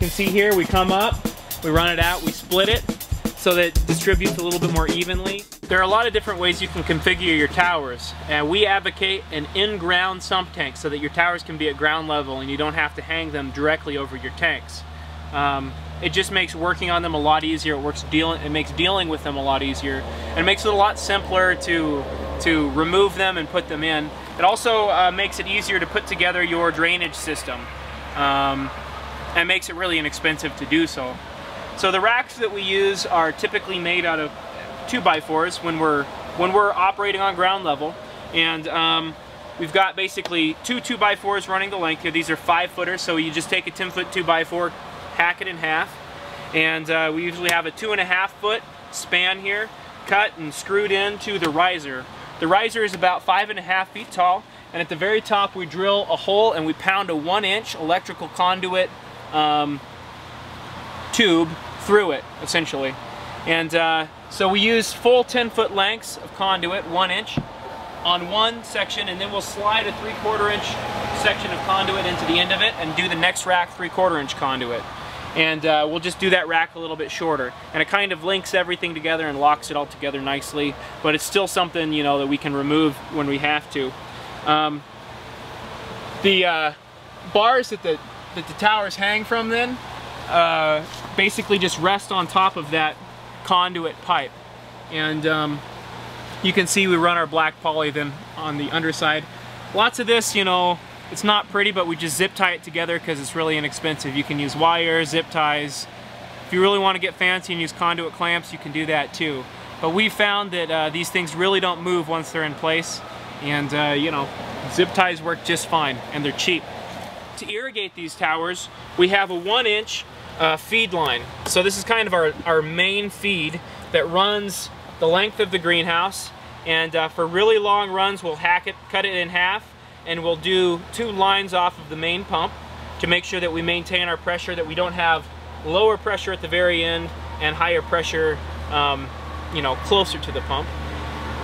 You can see here, we come up, we run it out, we split it so that it distributes a little bit more evenly. There are a lot of different ways you can configure your towers, and we advocate an in-ground sump tank so that your towers can be at ground level and you don't have to hang them directly over your tanks. Um, it just makes working on them a lot easier. It works dealing. It makes dealing with them a lot easier, and it makes it a lot simpler to to remove them and put them in. It also uh, makes it easier to put together your drainage system, um, and makes it really inexpensive to do so. So the racks that we use are typically made out of two by fours when we're when we're operating on ground level, and um, we've got basically two two by fours running the length here. These are five footers, so you just take a 10 foot two by four, hack it in half. And uh, we usually have a two and a half foot span here, cut and screwed into the riser. The riser is about five and a half feet tall, and at the very top we drill a hole and we pound a one inch electrical conduit um, tube through it, essentially. And uh, so we use full 10 foot lengths of conduit, one inch, on one section, and then we'll slide a three quarter inch section of conduit into the end of it and do the next rack three quarter inch conduit. And uh, we'll just do that rack a little bit shorter. And it kind of links everything together and locks it all together nicely but it's still something you know that we can remove when we have to. Um, the uh, bars that the that the towers hang from then uh, basically just rest on top of that conduit pipe and um, you can see we run our black poly then on the underside lots of this you know it's not pretty, but we just zip tie it together because it's really inexpensive. You can use wire, zip ties. If you really want to get fancy and use conduit clamps, you can do that too. But we found that uh, these things really don't move once they're in place. And, uh, you know, zip ties work just fine, and they're cheap. To irrigate these towers, we have a one inch uh, feed line. So this is kind of our, our main feed that runs the length of the greenhouse. And uh, for really long runs, we'll hack it, cut it in half, and we'll do two lines off of the main pump to make sure that we maintain our pressure, that we don't have lower pressure at the very end and higher pressure, um, you know, closer to the pump.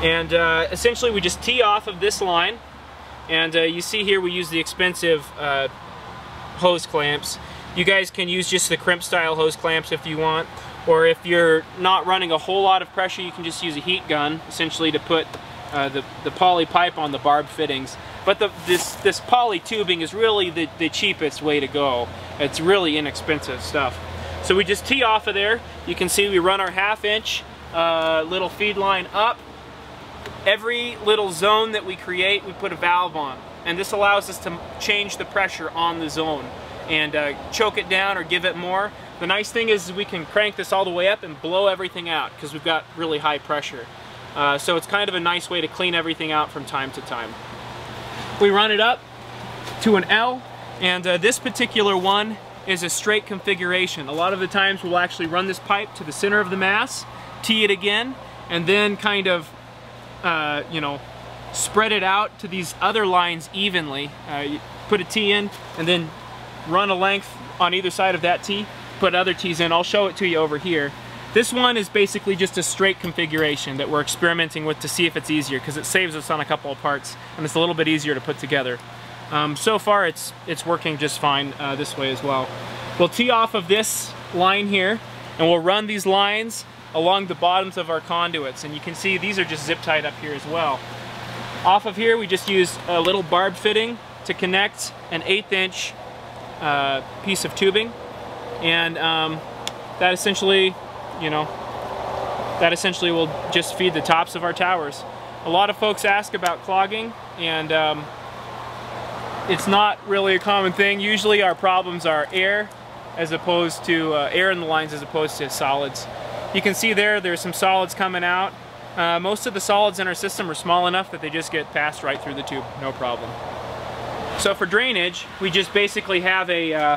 And uh, essentially we just tee off of this line and uh, you see here we use the expensive uh, hose clamps. You guys can use just the crimp style hose clamps if you want or if you're not running a whole lot of pressure you can just use a heat gun essentially to put uh, the, the poly pipe on the barbed fittings. But the, this, this poly tubing is really the, the cheapest way to go. It's really inexpensive stuff. So we just tee off of there. You can see we run our half inch uh, little feed line up. Every little zone that we create, we put a valve on. And this allows us to change the pressure on the zone and uh, choke it down or give it more. The nice thing is we can crank this all the way up and blow everything out because we've got really high pressure. Uh, so it's kind of a nice way to clean everything out from time to time. We run it up to an L, and uh, this particular one is a straight configuration. A lot of the times we'll actually run this pipe to the center of the mass, tee it again, and then kind of, uh, you know, spread it out to these other lines evenly. Uh, put a T in, and then run a length on either side of that T, put other T's in. I'll show it to you over here. This one is basically just a straight configuration that we're experimenting with to see if it's easier because it saves us on a couple of parts and it's a little bit easier to put together. Um, so far it's, it's working just fine uh, this way as well. We'll tee off of this line here and we'll run these lines along the bottoms of our conduits and you can see these are just zip tied up here as well. Off of here we just use a little barb fitting to connect an eighth inch uh, piece of tubing and um, that essentially you know, that essentially will just feed the tops of our towers. A lot of folks ask about clogging and um, it's not really a common thing. Usually our problems are air as opposed to uh, air in the lines as opposed to solids. You can see there, there's some solids coming out. Uh, most of the solids in our system are small enough that they just get passed right through the tube, no problem. So for drainage, we just basically have a uh,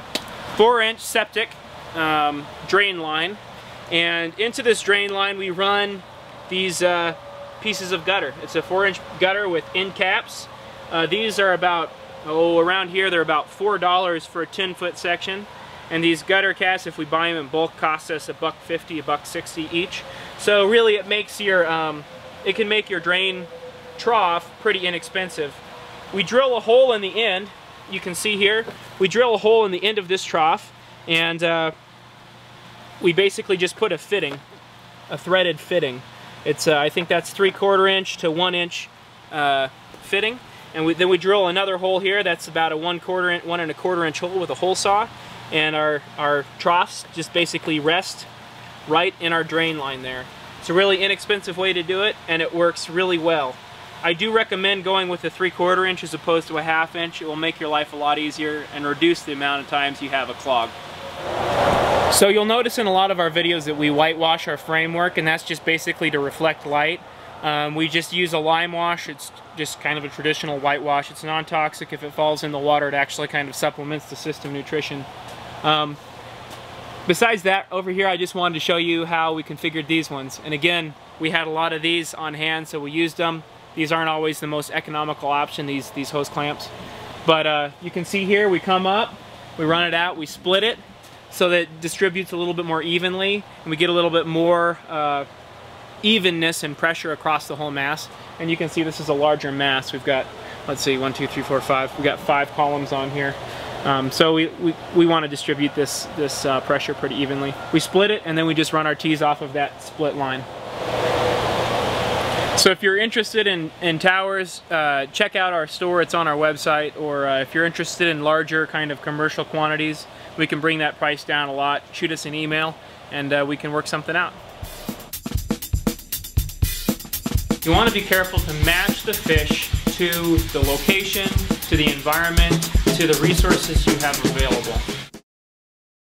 four inch septic um, drain line and into this drain line we run these uh, pieces of gutter. It's a four inch gutter with end caps. Uh, these are about, oh around here they're about $4 for a 10 foot section. And these gutter caps, if we buy them in bulk, cost us a buck 50, a buck 60 each. So really it makes your, um, it can make your drain trough pretty inexpensive. We drill a hole in the end, you can see here, we drill a hole in the end of this trough and uh, we basically just put a fitting, a threaded fitting. It's uh, I think that's three quarter inch to one inch uh, fitting, and we, then we drill another hole here. That's about a one quarter inch, one and a quarter inch hole with a hole saw, and our our troughs just basically rest right in our drain line there. It's a really inexpensive way to do it, and it works really well. I do recommend going with a three quarter inch as opposed to a half inch. It will make your life a lot easier and reduce the amount of times you have a clog. So you'll notice in a lot of our videos that we whitewash our framework and that's just basically to reflect light. Um, we just use a lime wash. It's just kind of a traditional whitewash. It's non-toxic. If it falls in the water, it actually kind of supplements the system nutrition. Um, besides that, over here I just wanted to show you how we configured these ones. And again, we had a lot of these on hand, so we used them. These aren't always the most economical option, these, these hose clamps. But uh, you can see here, we come up, we run it out, we split it, so that it distributes a little bit more evenly and we get a little bit more uh, evenness and pressure across the whole mass. And you can see this is a larger mass. We've got, let's see, one, two, three, four, five. We've got five columns on here. Um, so we, we, we want to distribute this, this uh, pressure pretty evenly. We split it and then we just run our tees off of that split line. So if you're interested in, in towers, uh, check out our store. It's on our website. Or uh, if you're interested in larger kind of commercial quantities, we can bring that price down a lot. Shoot us an email and uh, we can work something out. You want to be careful to match the fish to the location, to the environment, to the resources you have available.